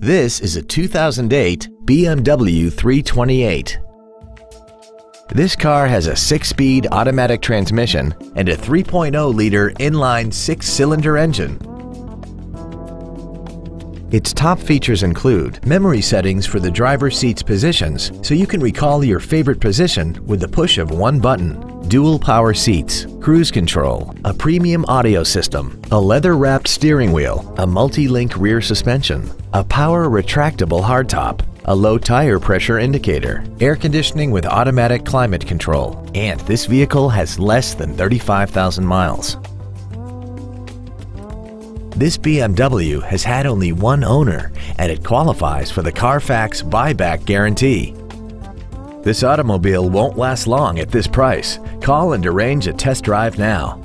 This is a 2008 BMW 328. This car has a six-speed automatic transmission and a 3.0-liter inline six-cylinder engine. Its top features include memory settings for the driver's seat's positions so you can recall your favorite position with the push of one button, dual power seats, cruise control, a premium audio system, a leather-wrapped steering wheel, a multi-link rear suspension, a power retractable hardtop, a low tire pressure indicator, air conditioning with automatic climate control, and this vehicle has less than 35,000 miles. This BMW has had only one owner and it qualifies for the Carfax buyback guarantee. This automobile won't last long at this price. Call and arrange a test drive now.